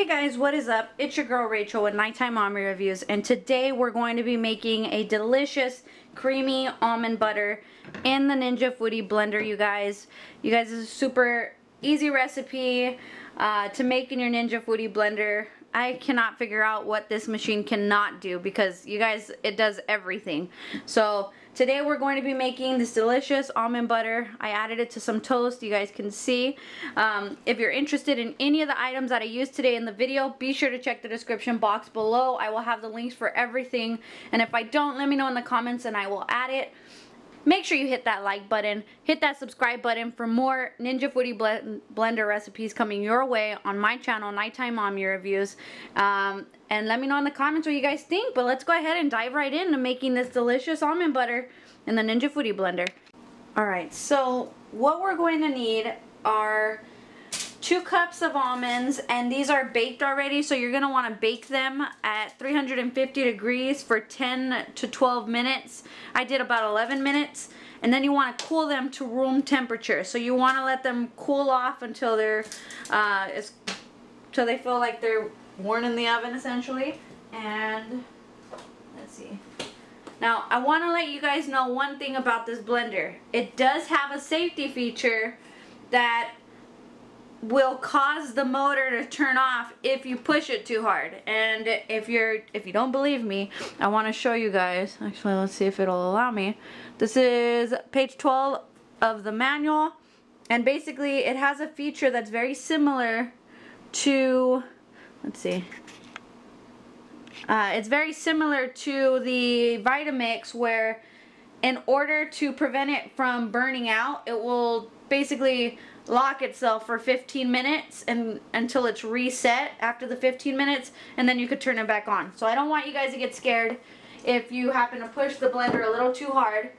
Hey guys, what is up? It's your girl Rachel with Nighttime Mommy Reviews and today we're going to be making a delicious creamy almond butter in the Ninja Foodi blender you guys. You guys, is a super easy recipe uh, to make in your Ninja Foodi blender. I cannot figure out what this machine cannot do because you guys, it does everything. So Today we're going to be making this delicious almond butter. I added it to some toast, you guys can see. Um, if you're interested in any of the items that I used today in the video, be sure to check the description box below. I will have the links for everything. And if I don't, let me know in the comments and I will add it. Make sure you hit that like button, hit that subscribe button for more Ninja Foodi Blender recipes coming your way on my channel, Nighttime Mommy Reviews. Um, and let me know in the comments what you guys think. But let's go ahead and dive right into making this delicious almond butter in the Ninja Foodi Blender. Alright, so what we're going to need are two cups of almonds and these are baked already so you're going to want to bake them at 350 degrees for 10 to 12 minutes. I did about 11 minutes and then you want to cool them to room temperature so you want to let them cool off until they're uh, until they feel like they're worn in the oven essentially. And let's see. Now I want to let you guys know one thing about this blender. It does have a safety feature that will cause the motor to turn off if you push it too hard. And if you're if you don't believe me I want to show you guys. Actually let's see if it'll allow me. This is page 12 of the manual. And basically it has a feature that's very similar to let's see uh, it's very similar to the Vitamix where in order to prevent it from burning out it will basically lock itself for 15 minutes and until it's reset after the 15 minutes and then you could turn it back on. So I don't want you guys to get scared if you happen to push the blender a little too hard.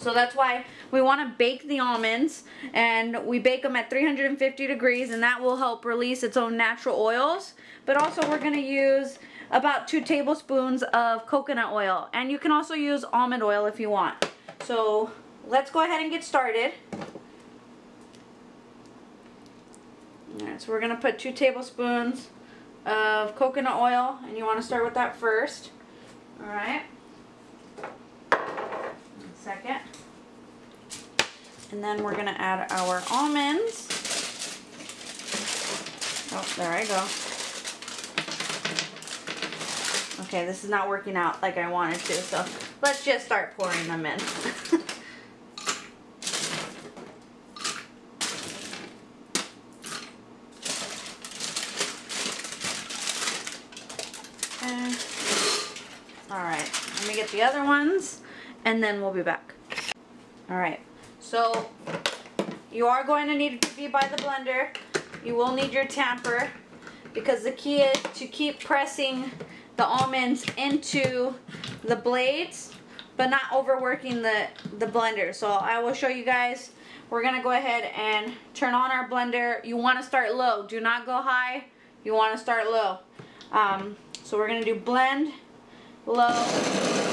So that's why we want to bake the almonds and we bake them at 350 degrees and that will help release its own natural oils. But also we're going to use about two tablespoons of coconut oil and you can also use almond oil if you want. So let's go ahead and get started. Alright, so we're going to put two tablespoons of coconut oil, and you want to start with that first. Alright. Second. And then we're to add our almonds. Oh, there I go. Okay, this is not working out like I wanted to, so let's just start pouring them in. Eh. Alright, let me get the other ones and then we'll be back. Alright, so you are going to need to be by the blender. You will need your tamper because the key is to keep pressing the almonds into the blades but not overworking the, the blender. So I will show you guys. We're going to go ahead and turn on our blender. You want to start low. Do not go high. You want to start low. Um, so we're going to do blend low.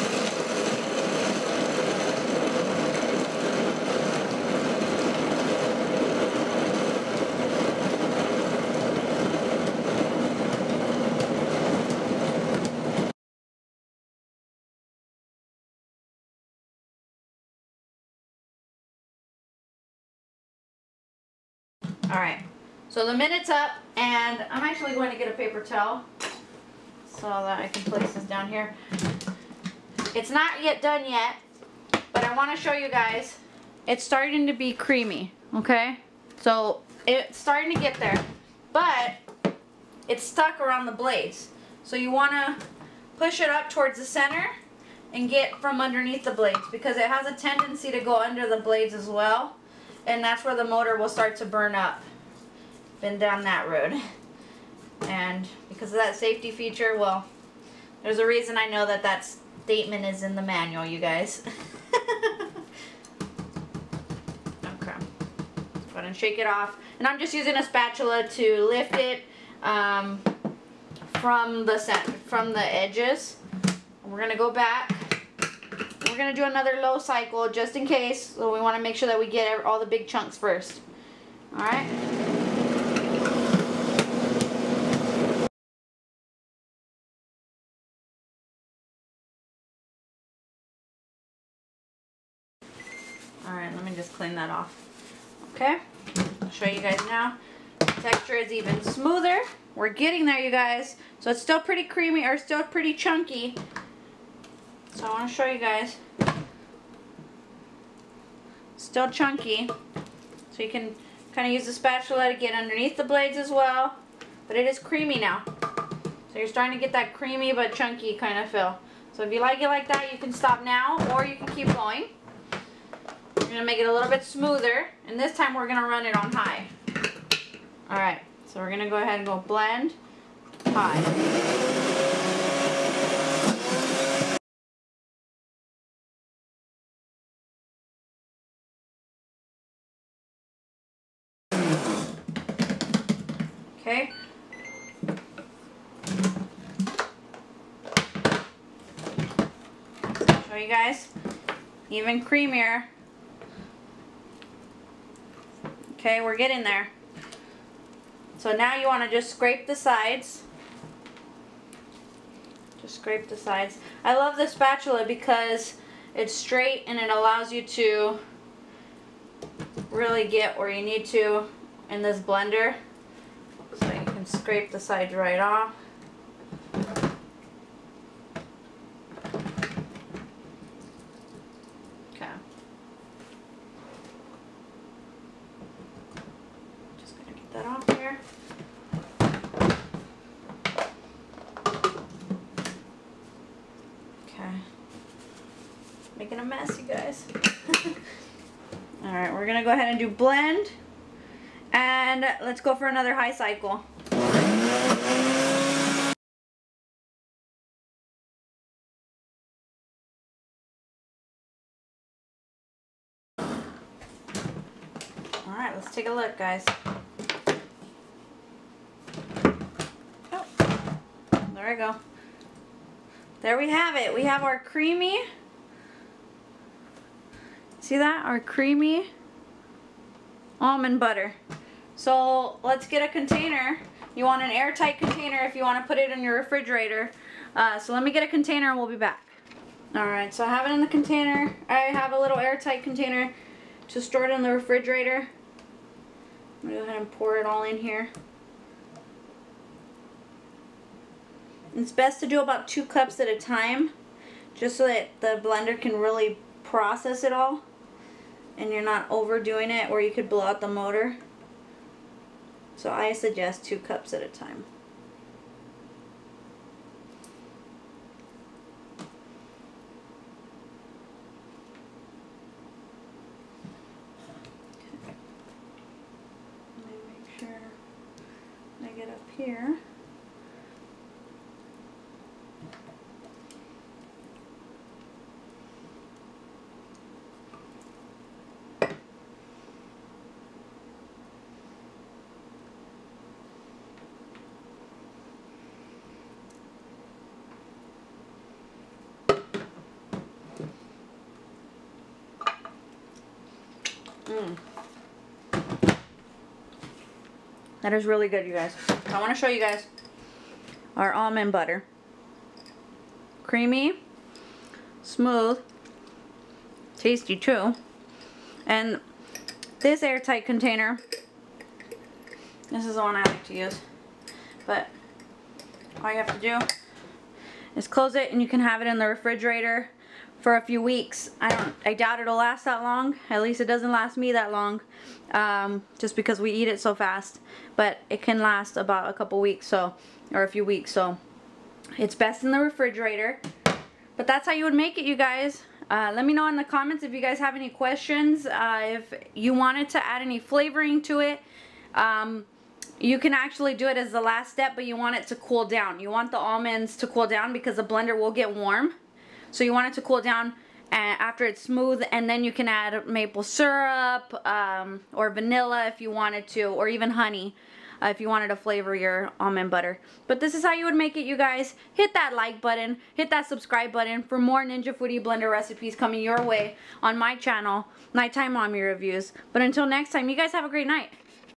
Alright, so the minute's up and I'm actually going to get a paper towel so that I can place this down here. It's not yet done yet, but I want to show you guys. It's starting to be creamy, okay? So it's starting to get there, but it's stuck around the blades. So you want to push it up towards the center and get from underneath the blades because it has a tendency to go under the blades as well. And that's where the motor will start to burn up. Been down that road. And because of that safety feature, well, there's a reason I know that that statement is in the manual, you guys. okay. Go ahead and shake it off. And I'm just using a spatula to lift it um, from the from the edges. we're going to go back we're going to do another low cycle just in case. So we want to make sure that we get all the big chunks first. Alright. Alright, let me just clean that off. Okay, I'll show you guys now. The texture is even smoother. We're getting there, you guys. So it's still pretty creamy, or still pretty chunky. So I want to show you guys. Still chunky. So you can kind of use the spatula to get underneath the blades as well. But it is creamy now. So you're starting to get that creamy but chunky kind of feel. So if you like it like that, you can stop now or you can keep going. We're going to make it a little bit smoother. And this time we're going to run it on high. Alright, so we're going to go ahead and go blend, high. Okay. Show you guys. Even creamier. Okay, we're getting there. So now you want to just scrape the sides. Just scrape the sides. I love the spatula because it's straight and it allows you to really get where you need to in this blender scrape the sides right off. Okay. Just gonna get that off here. Okay. Making a mess, you guys. Alright, we're gonna go ahead and do blend. And let's go for another high cycle. Alright, let's take a look, guys. Oh, there we go. There we have it. We have our creamy, see that? Our creamy almond butter. So let's get a container. You want an airtight container if you want to put it in your refrigerator. Uh, so let me get a container and we'll be back. Alright, so I have it in the container. I have a little airtight container to store it in the refrigerator. I'm going to go ahead and pour it all in here. It's best to do about two cups at a time just so that the blender can really process it all and you're not overdoing it or you could blow out the motor. So I suggest two cups at a time. Make sure I get up here. Mm. That is really good, you guys. I want to show you guys our almond butter. Creamy, smooth, tasty too. And this airtight container, this is the one I like to use. But all you have to do is close it and you can have it in the refrigerator for a few weeks. I don't, I doubt it'll last that long. At least it doesn't last me that long, um, just because we eat it so fast. But it can last about a couple weeks, so, or a few weeks, so it's best in the refrigerator. But that's how you would make it, you guys. Uh, let me know in the comments if you guys have any questions. Uh, if you wanted to add any flavoring to it, um, you can actually do it as the last step, but you want it to cool down. You want the almonds to cool down because the blender will get warm. So you want it to cool down after it's smooth and then you can add maple syrup um, or vanilla if you wanted to or even honey uh, if you wanted to flavor your almond butter. But this is how you would make it you guys. Hit that like button, hit that subscribe button for more Ninja Foodi Blender recipes coming your way on my channel, Nighttime Mommy Reviews. But until next time, you guys have a great night.